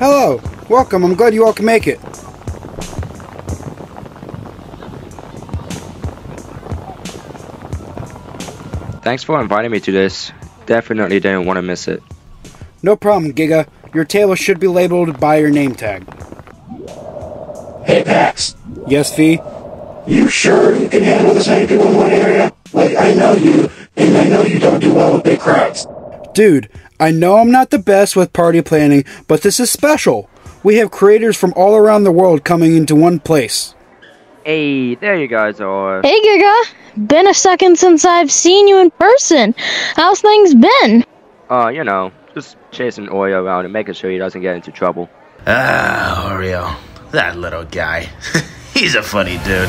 Hello, welcome. I'm glad you all can make it. Thanks for inviting me to this. Definitely didn't want to miss it. No problem, Giga. Your table should be labeled by your name tag. Hey, Pax. Yes, Fee? You sure you can handle this many people in one area? Like, I know you, and I know you don't do well with big crowds. Dude, I know I'm not the best with party planning, but this is special. We have creators from all around the world coming into one place. Hey, there you guys are. Hey, Giga. Been a second since I've seen you in person. How's things been? Uh, you know, just chasing Oreo around and making sure he doesn't get into trouble. Ah, Oreo. That little guy. He's a funny dude.